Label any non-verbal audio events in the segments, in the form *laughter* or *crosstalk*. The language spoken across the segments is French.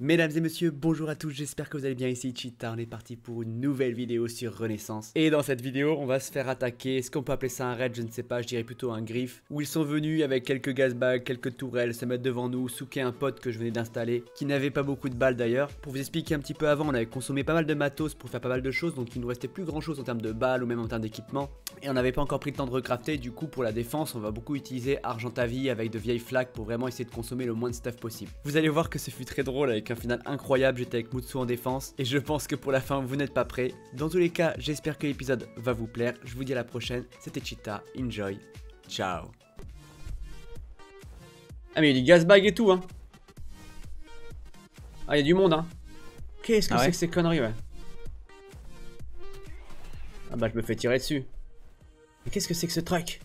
Mesdames et messieurs, bonjour à tous, j'espère que vous allez bien ici, Cheetah, on est parti pour une nouvelle vidéo sur Renaissance. Et dans cette vidéo, on va se faire attaquer, est-ce qu'on peut appeler ça un raid, je ne sais pas, je dirais plutôt un griffe, où ils sont venus avec quelques gazbags, quelques tourelles, se mettre devant nous, souquer un pote que je venais d'installer, qui n'avait pas beaucoup de balles d'ailleurs. Pour vous expliquer un petit peu avant, on avait consommé pas mal de matos pour faire pas mal de choses, donc il nous restait plus grand chose en termes de balles ou même en termes d'équipement. Et on n'avait pas encore pris le temps de recrafter, du coup pour la défense, on va beaucoup utiliser argent à vie avec de vieilles flaques pour vraiment essayer de consommer le moins de stuff possible. Vous allez voir que ce fut très drôle avec un final incroyable j'étais avec Mutsu en défense et je pense que pour la fin vous n'êtes pas prêts. Dans tous les cas, j'espère que l'épisode va vous plaire. Je vous dis à la prochaine. C'était Cheetah, enjoy. Ciao. Ah mais il y a du gasbag et tout hein. Ah il y a du monde hein. Qu'est-ce que Ah c'est ouais que ces conneries ouais. Ah bah je me fais tirer dessus. Mais qu'est-ce que c'est que ce truc?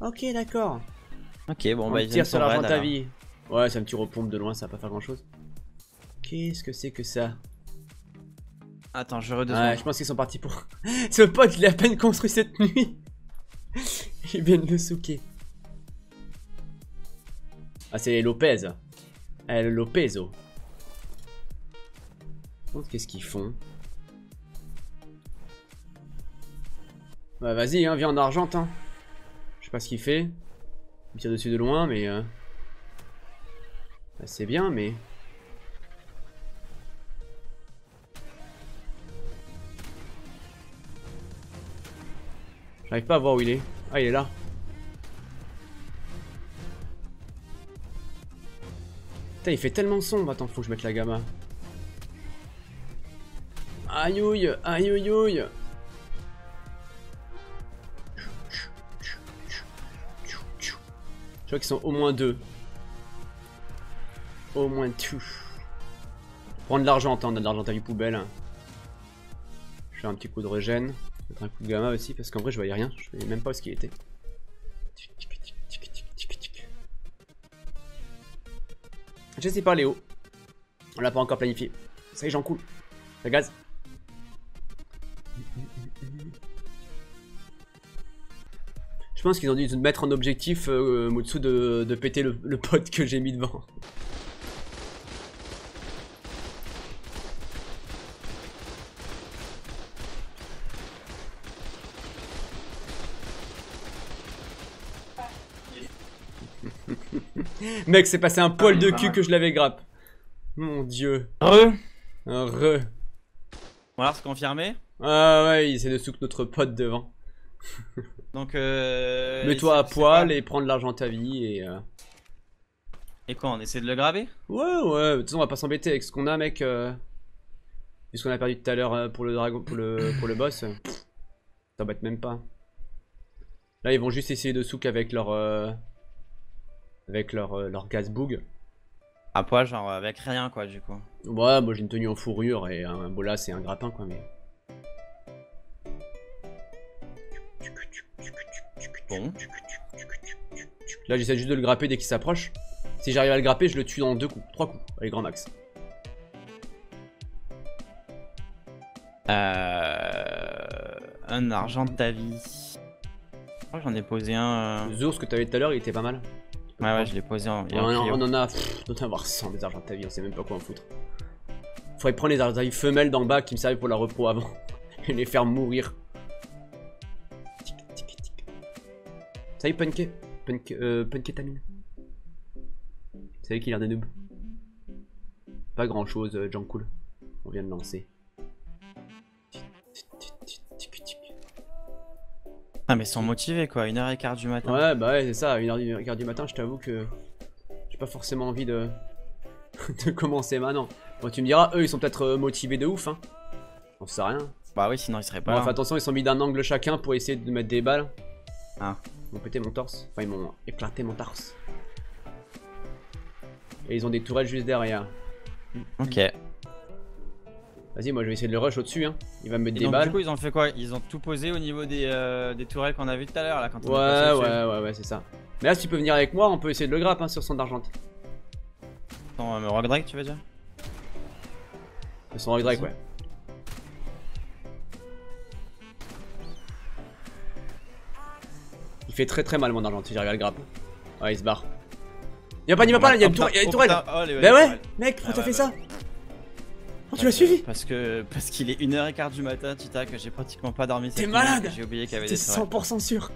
Ok d'accord. Ok, bon On bah me ils tire sur l'argent raid, ta vie. Ouais, c'est un petit repompe de loin, ça va pas faire grand chose. Qu'est-ce que c'est que ça Attends, je redescends. Ouais, je pense qu'ils sont partis pour. *laughs* Ce pote, il a à peine construit cette *laughs* nuit. Ils viennent le souquer. Ah, c'est les Lopez. Eh, le Lopezo. Oh, Qu'est-ce qu'ils font Bah, vas-y, hein, viens en argent, hein. Je sais pas ce qu'il fait. Il me tire dessus de loin, mais. euh, bah, c'est bien, mais. J'arrive pas à voir où il est. Ah, il est là. Putain, il fait tellement sombre. Attends, faut que je mette la gamma. Aïe aïe ouille ouille. Je crois qu'ils sont au moins deux. Au moins deux. Prendre de l'argent, on a de l'argent à vie poubelle. Je fais un petit coup de régène. Un coup de gamma aussi parce qu'en vrai je voyais rien, je voyais même pas où ce qu'il était. Je sais pas Léo. On l'a pas encore planifié. Ça y est j'en coule. Le gaz. Je pense qu'ils ont dû mettre en objectif euh, Mutsu de, péter le pote que j'ai mis devant. Mec, c'est passé un poil de cul que je l'avais grappe. Mon dieu. Re Un re. Alors c'est confirmé. Ah ouais, il essaie de souk notre pote devant. *laughs* Donc euh. Mets-toi à poil et prends de l'argent à ta vie et... euh, Et quoi, on essaie de le graber Ouais, ouais, de toute façon on va pas s'embêter avec ce qu'on a mec. Euh... Vu ce qu'on a perdu tout à l'heure euh, pour le dragon, pour le, *coughs* pour le boss. euh, T'embête même pas. Là ils vont juste essayer de souk avec leur... Avec leur, euh, leur gaz boog. À poil, genre avec rien quoi du coup. Ouais, moi j'ai une tenue en fourrure et un bolas et un grappin quoi, mais. Bon. Là j'essaie juste de le grapper dès qu'il s'approche. Si j'arrive à le grapper, je le tue dans deux coups, trois coups, allez grand max. Euh. Un argent de ta vie. Je crois que j'en ai posé un. euh, Le ours que t'avais tout à l'heure, il était pas mal. Ouais, ouais, je l'ai posé en. On, en en, Clio. on en a, pff, doit avoir 100 des argents de ta vie, on sait même pas quoi en foutre. Faudrait prendre les vie femelles d'en bas qui me servaient pour la repro avant *laughs* et les faire mourir. Tic, tic, tic. Salut Punke, Punk, euh, Punketamine. Salut qu'il a l'air des noobs. Pas grand chose, euh, Cool. On vient de lancer. Ah, mais ils sont motivés quoi, 1h15 du matin. Ouais, bah ouais, c'est ça, à 1h du matin, je t'avoue que j'ai pas forcément envie de... *laughs* de commencer maintenant. Bon, tu me diras, eux, ils sont peut-être euh, motivés de ouf, hein. On sait rien. Bah oui, sinon ils seraient pas Bon, là. enfin, attention, ils sont mis d'un angle chacun pour essayer de mettre des balles. Ah. Ils m'ont pété mon torse. Enfin, ils m'ont éclaté mon torse. Et ils ont des tourelles juste derrière. Ok. Vas-y, moi, je vais essayer de le rush au-dessus, hein. Il va me mettre Et des donc, balles. du coup, ils ont fait quoi? Ils ont tout posé au niveau des, euh, des tourelles qu'on a vu tout à l'heure là quand on Ouais, ouais, ouais, ouais, c'est ça. Mais là, si tu peux venir avec moi, on peut essayer de le grappe, hein, sur son d'argent. Attends, euh, Rock Drake, tu veux dire? Son rock drake, ouais. Il fait très très mal mon argent si j'arrive à le grappe. Ouais, il se barre. Il va pas, il va pas, il y a une tourelle. Oh, Bah ouais, mec, pourquoi Ah t'as fait bah. ça? Oh, tu l'as suivi Parce que parce qu'il est 1h15 du matin, Tita, que j'ai pratiquement pas dormi T'es malade J'ai oublié qu'il y avait T'es des tourelles. 100% sûr.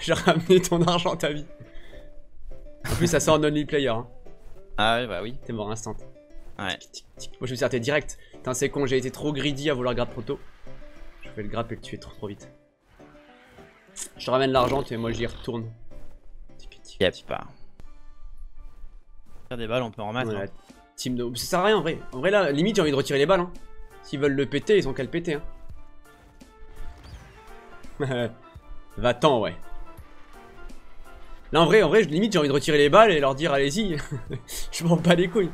J'ai ramené ton argent ta vie. En plus, ça sort en only player. Hein. Ah ouais, bah oui. T'es mort instant. Ouais. Tic, tic, tic. Moi, je me suis arrêté direct. Putain, c'est con, j'ai été trop greedy à vouloir grab trop tôt. Je fais le grappe et le tuer trop trop vite. Je te ramène l'argent, et moi j'y retourne. Tic, tic, Yep. tic. pas. Faire des balles, on peut en remettre. Ouais, hein. La team de... Ça sert à rien en vrai. En vrai, là, limite, j'ai envie de retirer les balles. Hein. S'ils veulent le péter, ils ont qu'à le péter. Hein. *laughs* Va-t'en, ouais. Là, en vrai, en vrai, limite, j'ai envie de retirer les balles et leur dire, allez-y. *laughs* je m'en bats les couilles.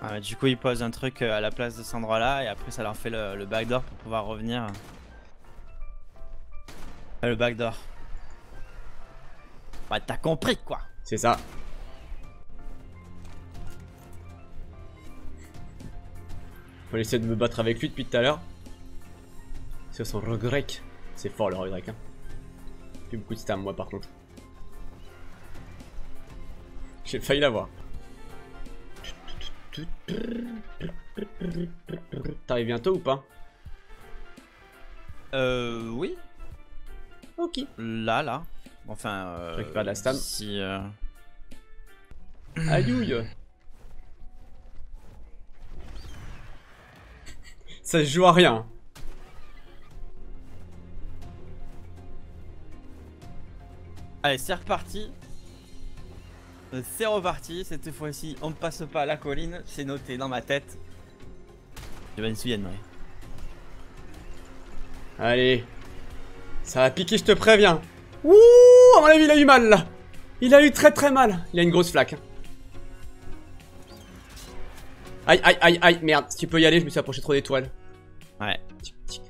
Ah, du coup, ils posent un truc euh, à la place de cet endroit-là et après, ça leur fait le, le backdoor pour pouvoir revenir. Ah, Le backdoor. Bah, t'as compris quoi. C'est ça. Faut essayer de me battre avec lui depuis tout à l'heure. C'est son regrec. C'est fort le regrec. Hein. Plus beaucoup de stam moi par contre. J'ai failli l'avoir. T'arrives bientôt ou pas? Euh, oui. Ok. Là, là. Enfin, euh, Je récupère de la stam. Si, euh... Ça se joue à rien. Allez, c'est reparti. Euh, C'est reparti. Cette fois-ci, on ne passe pas à la colline. C'est noté dans ma tête. Je me souviendrai. Allez. Ça va piquer, je te préviens. Ouh, à mon avis, il a eu mal là. Il a eu très très mal. Il a une grosse flaque. Aïe, aïe, aïe, aïe. Merde, si tu peux y aller, je me suis approché trop des toiles. Ouais.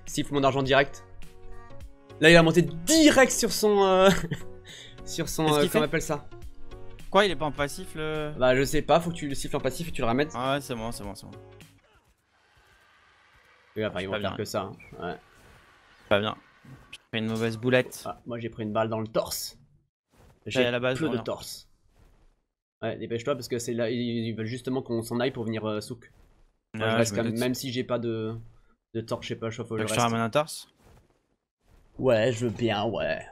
Siffle mon argent direct. Là, il a monté direct sur son. euh, *laughs* sur son. Euh, comment on appelle ça? Quoi, il est pas en passif le. Bah, je sais pas, faut que tu le siffles en passif et tu le ramènes. Ah ouais, c'est bon, c'est bon, c'est bon. Oui, enfin, ils vont faire bien. que ça. hein. Ouais. Pas bien. J'ai pris une mauvaise boulette. Ah, moi j'ai pris une balle dans le torse. J'ai la base, peu de torse. Ouais, dépêche-toi parce que c'est là, ils veulent justement qu'on s'en aille pour venir euh, souk. Moi, je reste je quand même, même si j'ai pas de, de torche, je sais pas, je je je te reste. ramène un torse Ouais, je veux bien, ouais.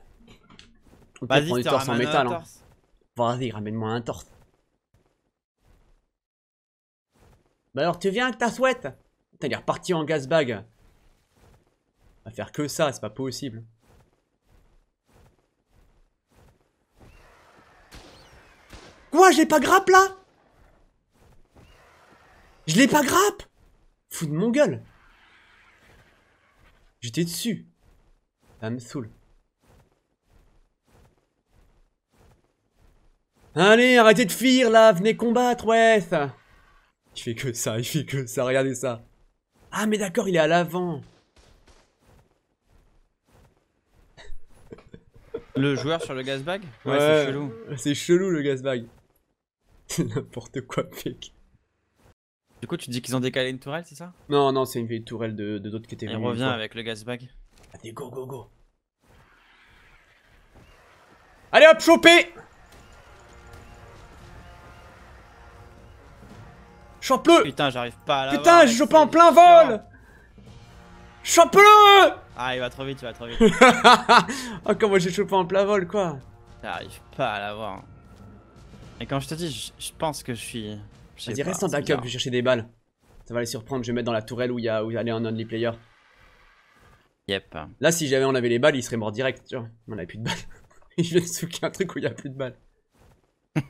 On peut prendre je du torse en métal. Hein. Vas-y, ramène-moi un torse. Bah alors, tu viens avec ta souhaite Putain, il est reparti en gaz bag. On va faire que ça, c'est pas possible. Quoi, j'ai pas grappe là? Je l'ai pas grappe? Fou de mon gueule J'étais dessus. Ça me saoule. Allez, arrêtez de fuir là, venez combattre, ouais ça. Il fait que ça, il fait que ça, regardez ça. Ah mais d'accord, il est à l'avant. Le joueur sur le gaz bag Ouais, c'est chelou. C'est chelou le gasbag. C'est *laughs* n'importe quoi, mec. Du coup, tu dis qu'ils ont décalé une tourelle, c'est ça? Non, non, c'est une vieille tourelle de de d'autres qui étaient venus revient avec le gaz bag. Allez, go, go, go. Allez hop, chopé Chope-le Putain, j'arrive pas à la Putain, j'ai chopé en plein vol Chope-le Ah, il va trop vite, il va trop vite. *laughs* Oh, comment j'ai chopé en plein vol, quoi J'arrive pas à l'avoir. Et quand je te dis, je, je pense que je suis. Vas-y, reste backup, bizarre. je vais chercher des balles. Ça va les surprendre, je vais mettre dans la tourelle où il y a, où il y a les only player. Yep. Là, si jamais on avait les balles, il serait mort direct, tu vois. On avait plus de balles. *laughs* je viens de souquer un truc où il y a plus de balles. *laughs*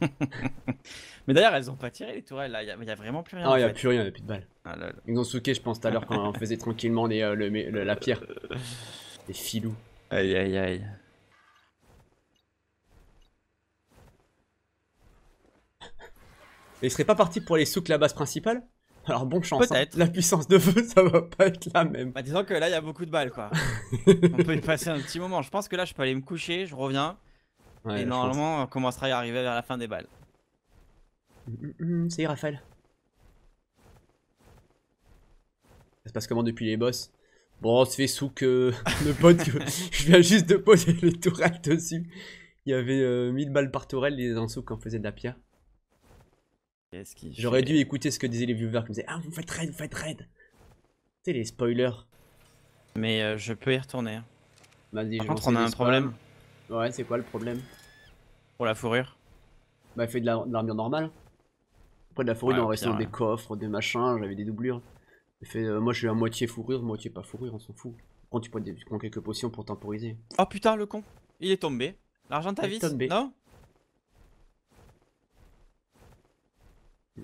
Mais d'ailleurs, elles ont pas tiré les tourelles là, il y, a- il y a vraiment plus rien. Non, en il y a fait. plus rien, il y a plus de balles. Ah, là, là. Ils ont souqué, je pense, tout à l'heure quand on faisait tranquillement les, euh, le- le- la pierre. *laughs* Les filous. Aïe aïe aïe. Et ils seraient pas partis pour les souks la base principale? Alors bon chance. hein. Peut-être. La puissance de feu, ça va pas être la même. Bah, disons que là, il y a beaucoup de balles quoi. *laughs* on peut y passer un petit moment. Je pense que là, je peux aller me coucher, je reviens. Ouais, et normalement, on commencera à y arriver vers la fin des balles. pense. Hum, hum, C'est Raphaël. Ça se passe comment depuis les boss? Bon, on se fait souk euh, *laughs* le pote. que- *laughs* je viens juste de poser les tourelles dessus. Il y avait euh, 1000 balles par tourelle, les en souk quand on faisait de la pierre. Qu'est-ce J'aurais dû écouter ce que disaient les viewers qui me disaient Ah, vous faites raid, vous faites raid. Tu sais, les spoilers. Mais euh, je peux y retourner. hein. Vas-y, Par je contre, on a un problème Ouais, c'est quoi le problème? Pour la fourrure. Bah, fait de la- de l'armure normale. Après, de la fourrure, Ouais, il en au restait dans des coffres, des machins, j'avais des doublures. Fait, euh, moi, je suis à moitié fourrure, moitié pas fourrure, on s'en fout. Tu prends, des, tu prends quelques potions pour temporiser. Oh putain, le con. Il est tombé. L'argent ta Il tombé. Non?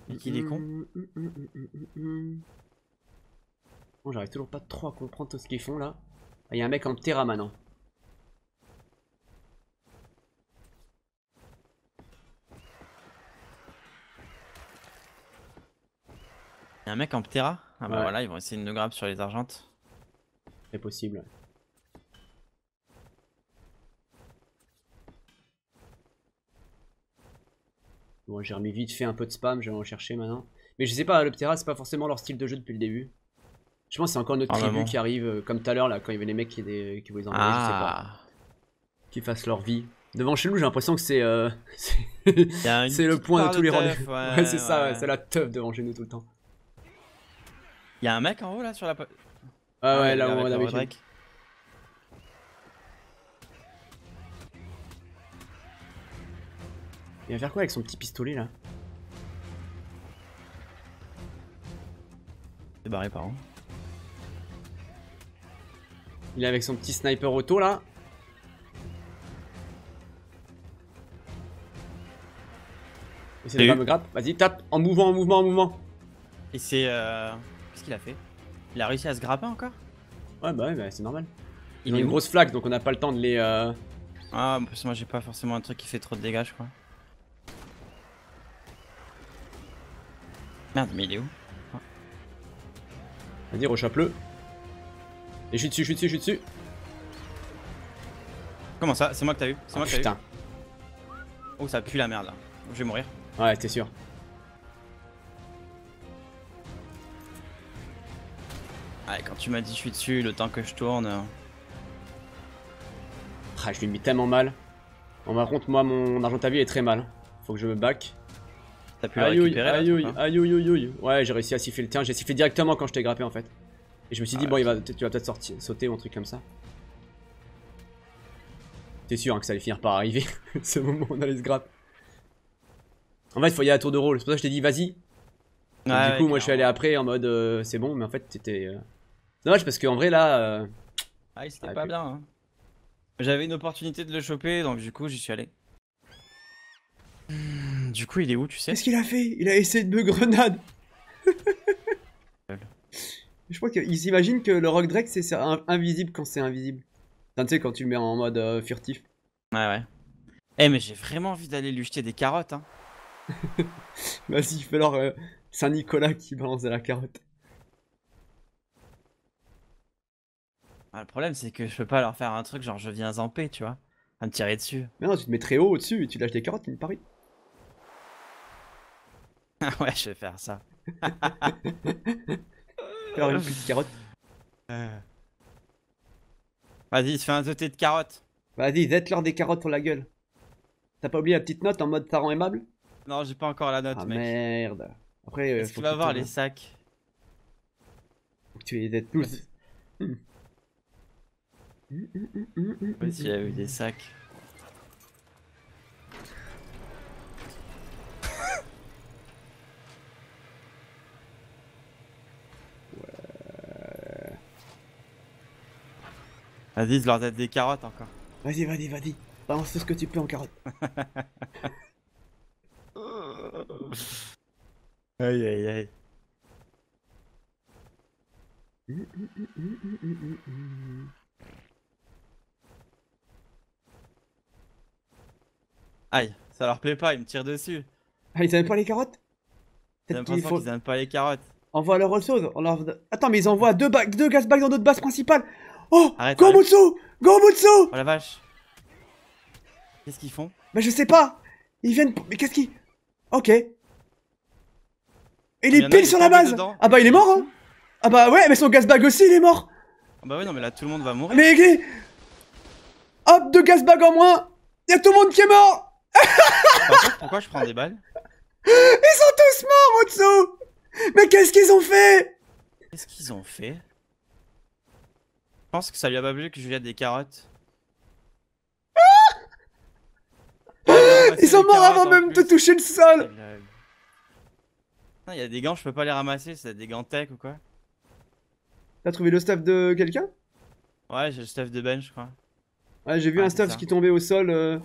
Et qu'il est con. Bon, j'arrive toujours pas trop à comprendre tout ce qu'ils font là. Ah, il y a un mec en Terra maintenant. Il y a un mec en Ptera Ah bah Ouais. voilà, ils vont essayer de nous grab sur les argentes. C'est possible. Bon, j'ai remis vite fait un peu de spam, je vais en chercher maintenant. Mais je sais pas, le Ptera, c'est pas forcément leur style de jeu depuis le début. Je pense que c'est encore notre Ah, tribu qui arrive, euh, comme tout à l'heure, là, quand il y avait les mecs qui, des- qui voulaient les envoyer, je sais pas. Ah Qui fassent leur vie. Devant chez nous, j'ai l'impression que c'est euh, *laughs* c'est a le point de tous les rendez-vous. Ouais, Ouais, c'est ça, ouais. ouais, c'est la teuf devant chez nous tout le temps. Il y a un mec en haut là sur la. Ah ouais, est là où on le avait Il va faire quoi avec son petit pistolet là C'est barré par où Il est avec son petit sniper auto là. Essaye de pas me grappe. Vas-y, tape en mouvement, en mouvement, en mouvement. Et c'est. Euh... Qu'est-ce qu'il a fait? Il a réussi à se grapper encore? Ouais, bah ouais, bah, c'est normal. Il est une grosse flaque donc on n'a pas le temps de les. euh, Ah, parce que moi j'ai pas forcément un truc qui fait trop de dégâts, je crois. Merde, mais il est où Vas-y, rechappe-le. Et je suis dessus, je suis dessus, je suis dessus. Comment ça? C'est moi que t'as eu? C'est Oh, moi que t'as eu? Putain. Oh, ça pue la merde là. Je vais mourir. Ouais, t'es sûr. Ouais, quand tu m'as dit je suis dessus, le temps que je tourne. euh, Ah, je lui ai mis tellement mal. Bon, par contre, moi, mon argent à vie est très mal. Faut que je me back. T'as pu le récupérer aïe, toi, aïe, aïe, aïe. Ouais, j'ai réussi à siffler le tien. J'ai sifflé directement quand je t'ai grappé en fait. Et je me suis dit, Ah, bon, il va, tu vas peut-être sortir, sauter ou un truc comme ça. T'es sûr hein, que ça allait finir par arriver, *laughs* ce moment où on allait se grapper. En fait, il faut y aller à tour de rôle. C'est pour ça que je t'ai dit, vas-y. Ouais, du coup, ouais, moi, je suis allé après en mode, euh, c'est bon, mais en fait, t'étais. euh, C'est dommage parce qu'en vrai, là. euh, Ah, c'était Ah, pas bien. Hein. J'avais une opportunité de le choper, donc du coup j'y suis allé. Du coup, il est où, tu sais Qu'est-ce qu'il a fait? Il a essayé de me grenade. *laughs* je crois qu'il s'imagine que le Rock Drake, c'est c'est in- invisible quand c'est invisible. Enfin, tu sais, quand tu le mets en mode euh, furtif. Ouais, ouais. Eh, mais j'ai vraiment envie d'aller lui jeter des carottes. Hein. Vas-y, fais alors euh, Saint-Nicolas qui balance de la carotte. Ah, le problème, c'est que je peux pas leur faire un truc genre je viens en paix, tu vois. À me tirer dessus. Mais non, tu te mets très haut au-dessus et tu lâches des carottes, il me parie. *laughs* Ah ouais, je vais faire ça. *laughs* Alors une petite carotte. Vas-y, fais un doté de carottes. Vas-y, zette-leur des carottes pour la gueule. T'as pas oublié la petite note en mode ça rend aimable? Non, j'ai pas encore la note, Ah mec. merde. Après, euh, Est-ce qu'il va avoir les sacs? Faut que tu les aides tous. Hmm. Ouais, S'il y a eu des sacs. Vas-y, je leur donne des carottes encore. Vas-y, vas-y, vas-y. Balance tout ce que tu peux en carotte. *laughs* Aïe aïe aïe. Aïe, ça leur plaît pas, ils me tirent dessus. Ah, ils aiment pas les carottes? J'ai l'impression qu'ils aiment pas les carottes. Envoie leur autre chose. On leur... Attends, mais ils envoient deux, ba- deux gas bags dans notre base principale. Oh Arrête, Gomutsu Gomutsu Oh la vache. Qu'est-ce qu'ils font? Mais je sais pas. Ils viennent... Mais qu'est-ce qu'ils... Ok. Et il Il est en pile il sur la base. dedans. Ah bah il est mort hein. Ah bah ouais, mais son gas bag aussi il est mort. Ah Bah ouais, non, mais là tout le monde va mourir. Mais gay Hop, deux gas bags en moins. Y'a tout le monde qui est mort. Par pourquoi je prends des balles? Ils sont tous doucement, Motsu Mais qu'est-ce qu'ils ont fait? Qu'est-ce qu'ils ont fait? Je pense que ça lui a pas plu que je jette des carottes. Ils sont morts avant même de toucher le sol Il y a des gants, je peux pas les ramasser, c'est des gants tech ou quoi T'as trouvé le stuff de quelqu'un? Ouais, j'ai le stuff de Ben, je crois. Ouais, j'ai vu un stuff ça. qui tombait au sol. Euh...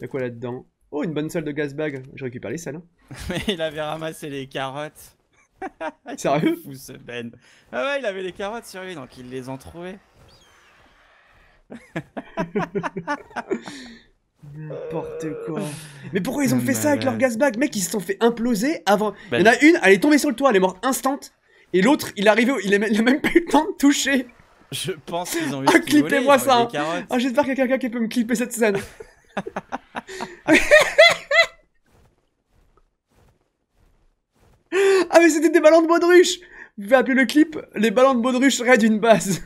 Y'a quoi là-dedans? Oh, une bonne salle de gas bag. Je récupère les salles. hein. Mais il avait ramassé les carottes. *laughs* Sérieux Fou ce Ben. Ah ouais, il avait les carottes sur lui, donc ils les ont trouvées. N'importe quoi. Mais pourquoi ils ont fait ça avec leur gas bag? Mec, ils se sont fait imploser avant. Il y en a une, elle est tombée sur le toit, elle est morte instant. Et l'autre, il est arrivé, il, a, il même pas eu le temps de toucher. Je pense qu'ils ont eu Ah, clippez-moi ça, des hein. Ah, j'espère qu'il y a quelqu'un qui peut me clipper cette scène. *laughs* ah, mais c'était des ballons de baudruche Vous pouvez appeler le clip les ballons de baudruche raid une base.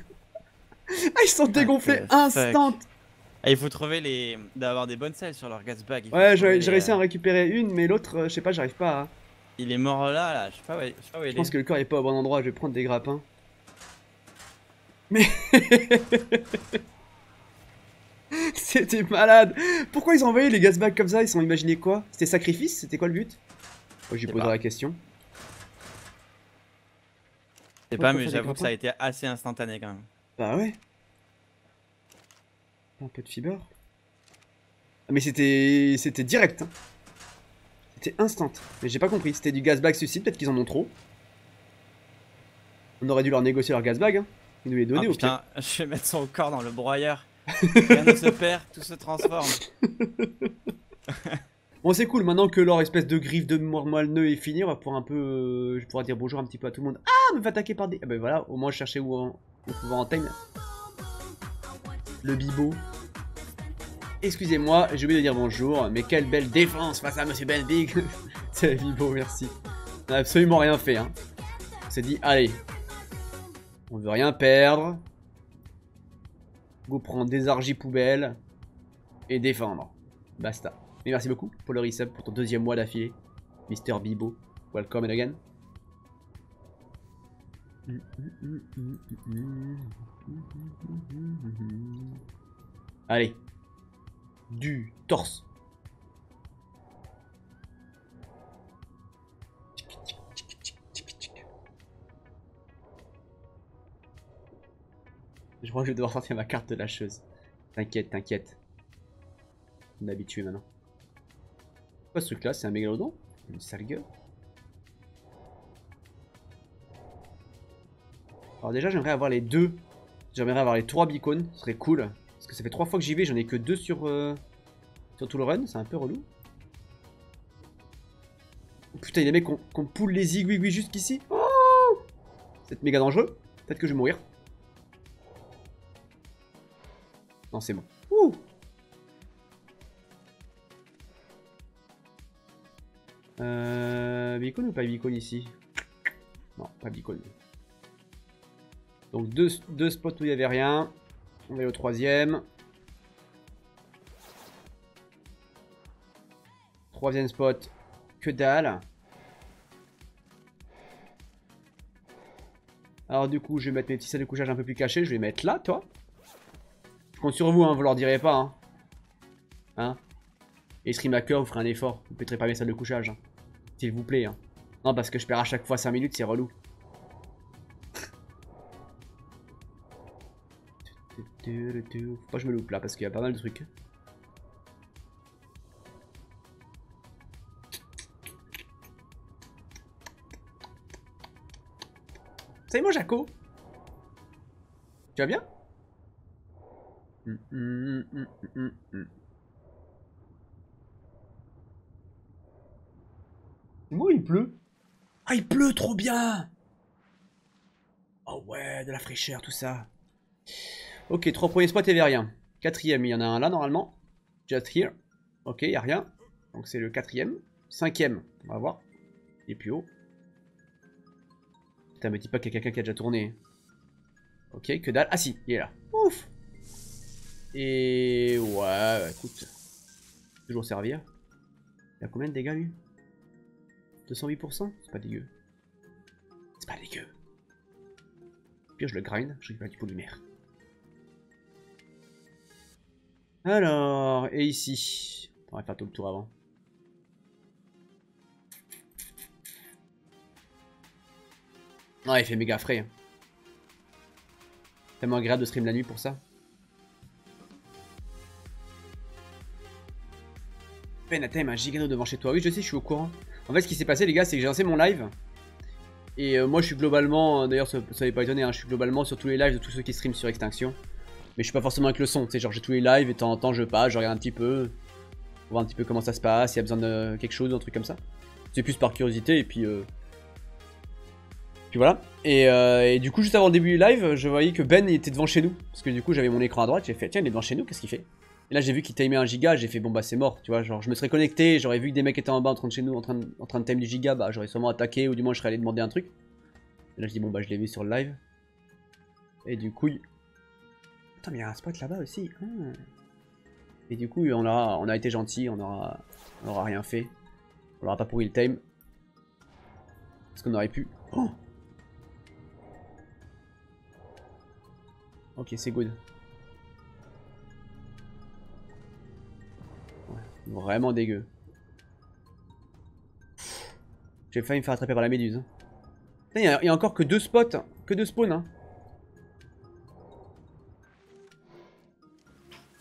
ah, ils sont dégonflés fuck. instant. Ah, il faut trouver les. d'avoir des bonnes selles sur leur gas bag. il faut Ouais, j'ai les, réussi à en euh, récupérer une, mais l'autre, euh, je sais pas, j'arrive pas à... Il est mort là, là, je sais pas où, je sais pas où il Je est. pense que le corps est pas au bon endroit, je vais prendre des grappins. Mais... *laughs* C'était malade Pourquoi ils ont envoyé les gas bags comme ça? Ils sont imaginés quoi? C'était sacrifice? C'était quoi le but? Oh, J'y sais poserai la question. Je sais pas, mais j'avoue que ça a été assez instantané quand même. Bah ouais. Un peu de fiber. Ah, mais c'était c'était direct. hein. C'était instant. Mais j'ai pas compris. C'était du gas bag suicide. Peut-être qu'ils en ont trop. On aurait dû leur négocier leur gas bag. Hein. Ils nous les donner Ah, au pire. putain, *laughs* je vais mettre son corps dans le broyeur. Rien ne se *laughs* perd, tout se transforme. *laughs* Bon, c'est cool, maintenant que leur espèce de griffe de moelleux est finie, on va pouvoir un peu. euh, je pourrais dire bonjour un petit peu à tout le monde. Ah, me fait attaquer par des. Ah, ben voilà, au moins je cherchais où en, où pouvoir en time. Le bibo. Excusez-moi, j'ai oublié de dire bonjour, mais quelle belle défense face à Monsieur Ben Big. *laughs* c'est bibo, merci. On a absolument rien fait, hein. On s'est dit, allez, on veut rien perdre. Go prendre des argies poubelles et défendre. Basta. Et merci beaucoup pour le pour ton deuxième mois d'affilée. Mister Bibo. Welcome and again. Allez. Du torse. Je crois que je vais devoir sortir ma carte de lâcheuse. T'inquiète, t'inquiète. On est habitué maintenant. Quoi ce truc là C'est un mégalodon Une sale gueule Alors déjà j'aimerais avoir les deux. J'aimerais avoir les trois beacons, ce serait cool. Parce que ça fait trois fois que j'y vais, j'en ai que deux sur, euh, sur tout le run, c'est un peu relou. Putain, il y a des mecs qu'on poule les aiguilles jusqu'ici. Oh C'est méga dangereux. Peut-être que je vais mourir. Non, c'est bon. Euh, beacon ou pas beacon ici? Non, pas beacon. Donc deux, spots où il n'y avait rien. On va aller au troisième. Troisième spot, que dalle. Alors du coup, je vais mettre mes petits salles de couchage un peu plus cachés. Je vais mettre là, toi. Je compte sur vous, hein, vous leur direz pas. Hein. hein? Et stream hacker, vous ferez un effort. Vous péterez pas mes salles de couchage. hein. S'il vous plaît. Hein. Non, parce que je perds à chaque fois 5 minutes, c'est relou. Faut pas je me loupe là, parce qu'il y a pas mal de trucs. Salut moi Jaco Tu vas bien? Hum, hum, hum, hum, hum, hum. Il pleut. Ah il pleut trop bien Oh ouais, de la fraîcheur, tout ça. Ok, trois premiers spots, il n'y avait rien. Quatrième, il y en a un là normalement. Just here. Ok, il n'y a rien. Donc c'est le quatrième. Cinquième, on va voir. Est plus haut. Putain, me dis pas qu'il y a quelqu'un qui a déjà tourné. Ok, que dalle. Ah si, il est là. Ouf Et ouais, écoute. Toujours servir. Il a combien de dégâts lui? 208% C'est pas dégueu. C'est pas dégueu. Pire, je le grind, je récupère du polymère. Alors, et ici On va faire tout le tour avant. Ah, il fait méga frais. Hein. Tellement agréable de stream la nuit pour ça. Penatem, un gigano devant chez toi. Oui, je sais, je suis au courant. En fait, ce qui s'est passé, les gars, c'est que j'ai lancé mon live. Et euh, moi, je suis globalement, d'ailleurs, ça n'est pas étonné, hein, je suis globalement sur tous les lives de tous ceux qui streament sur Extinction. Mais je suis pas forcément avec le son, tu sais, genre j'ai tous les lives et de temps en temps je passe, je regarde un petit peu, voir un petit peu comment ça se passe, s'il y a besoin de quelque chose, un truc comme ça. C'est plus par curiosité et puis... Euh... Puis voilà. Et, euh, et, du coup, juste avant le début du live, je voyais que Ben était devant chez nous. Parce que du coup, j'avais mon écran à droite, j'ai fait, tiens, il est devant chez nous, qu'est-ce qu'il fait? Et là, j'ai vu qu'il timait un giga, j'ai fait, bon bah c'est mort, tu vois, genre je me serais connecté, j'aurais vu que des mecs étaient en bas en train de chez nous, en train de, en timer du giga, bah j'aurais sûrement attaqué ou du moins je serais allé demander un truc. Et là, je dis, bon bah je l'ai vu sur le live. Et du coup, Attends, mais il y a un spot là-bas aussi. Ah. Et du coup, on a, on a été gentil, on aura, on aura rien fait. On aura pas pourri le time. Parce qu'on aurait pu. Oh ok, c'est good. Vraiment dégueu. J'ai failli me faire attraper par la méduse. Il y, a encore que deux spots, que deux spawns. Hein.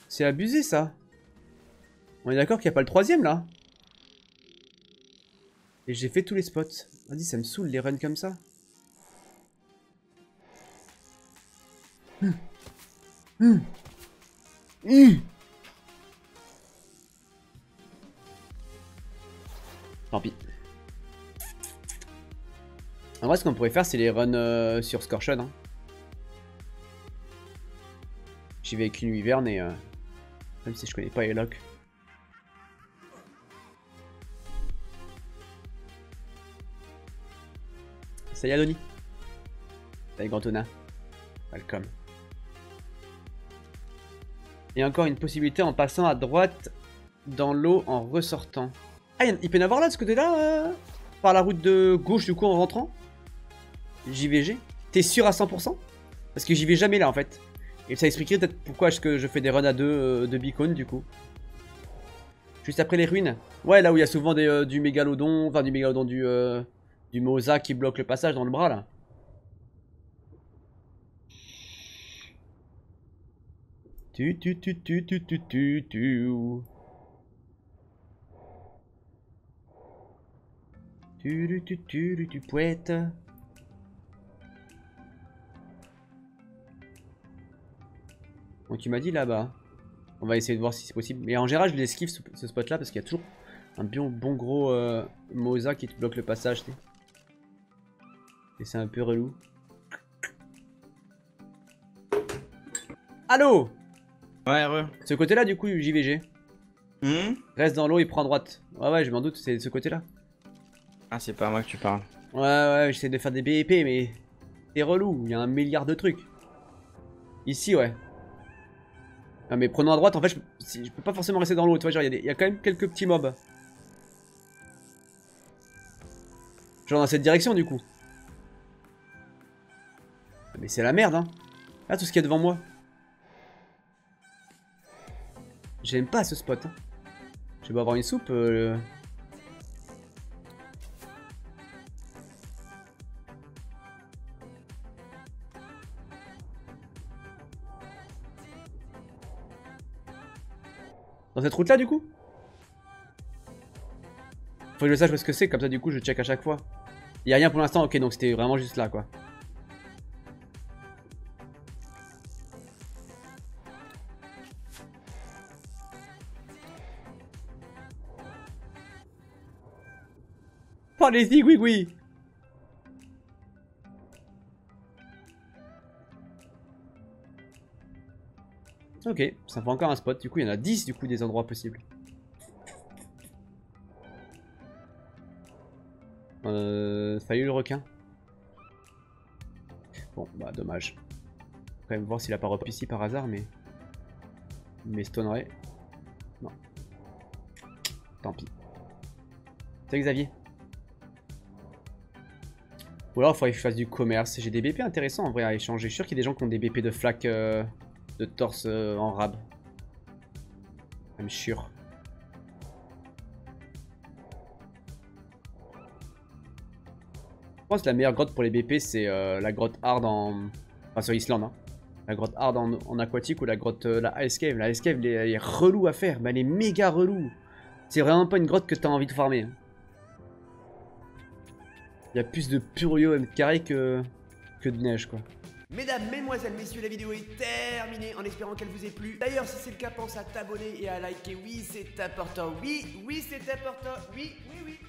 C'est abusé ça. On est d'accord qu'il n'y a pas le troisième là Et j'ai fait tous les spots. Vas-y, ça me saoule les runs comme ça. Hum. Hum. Hum. Tant pis. En vrai, ce qu'on pourrait faire, c'est les runs euh, sur Scorchon. Hein. J'y vais avec une Wyvern et... Euh... Même si je connais pas Eloc. Salut Adoni. Salut Grantona. Welcome. A encore une possibilité en passant à droite dans l'eau en ressortant. Ah, il peut y en avoir là de ce côté-là euh, Par la route de gauche du coup en rentrant JVG T'es sûr à 100% Parce que j'y vais jamais là en fait. Et ça expliquerait peut-être pourquoi est-ce que je fais des runs à deux euh, de beacon du coup. Juste après les ruines. Ouais, là où il y a souvent euh, du mégalodon, enfin du mégalodon, du, du mosa qui bloque le passage dans le bras là. Tu tu tu tu tu tu tu tu. Tu tu tu tu tu tu Donc tu m'as dit là-bas. On va essayer de voir si c'est possible. Mais en général, je l'esquive ce, ce spot là parce qu'il y a toujours un bon, bon gros euh, Mosa qui te bloque le passage. Et c'est un peu relou. Allô? Ouais, ouais. Ce côté-là, du coup, JVG. Hmm? Reste dans l'eau et prends droite. Ouais, ouais, je m'en doute, c'est de ce côté-là. Ah, c'est pas à moi que tu parles. Ouais, ouais, j'essaie de faire des BEP, mais c'est relou. Il y a un milliard de trucs. Ici, ouais. Ah mais prenons à droite, en fait, je, je peux pas forcément rester dans l'eau, tu vois, genre, il y, a quand même quelques petits mobs. Genre dans cette direction, du coup. Ah, mais c'est la merde, hein. Là, tout ce qu'il y a devant moi. J'aime pas ce spot, hein. Je vais avoir une soupe. Euh... Dans cette route là du coup Faut que je sache ce que c'est, comme ça du coup je check à chaque fois. Il a rien pour l'instant, ok donc c'était vraiment juste là quoi. Parlez-y, oui oui Ok, ça fait encore un spot. Du coup, il y en a 10 du coup des endroits possibles. Euh, fallu le requin. Bon, bah dommage. Quand même voir s'il a pas repris ici par hasard, mais... Mais stonnerait. Non. Tant pis. Salut Xavier. Ou alors il faudrait que je fasse du commerce. J'ai des BP intéressants en vrai à échanger. Je suis sûr qu'il y a des gens qui ont des BP de euh, de torse euh, en rab. Même sûr. Je pense que la meilleure grotte pour les BP c'est euh, la grotte hard en... Enfin sur Islande hein. La grotte hard en, aquatique ou la grotte... la Ice Cave. La Ice Cave elle est, relou à faire. Mais elle est méga relou. C'est vraiment pas une grotte que t'as envie de farmer. Hein. Il y a plus de purio M carré que, que de neige quoi. Mesdames, mesdemoiselles, messieurs, la vidéo est terminée en espérant qu'elle vous ait plu. D'ailleurs, si c'est le cas, pense à t'abonner et à liker. Oui, c'est important. Oui, oui, c'est important. Oui, oui, oui.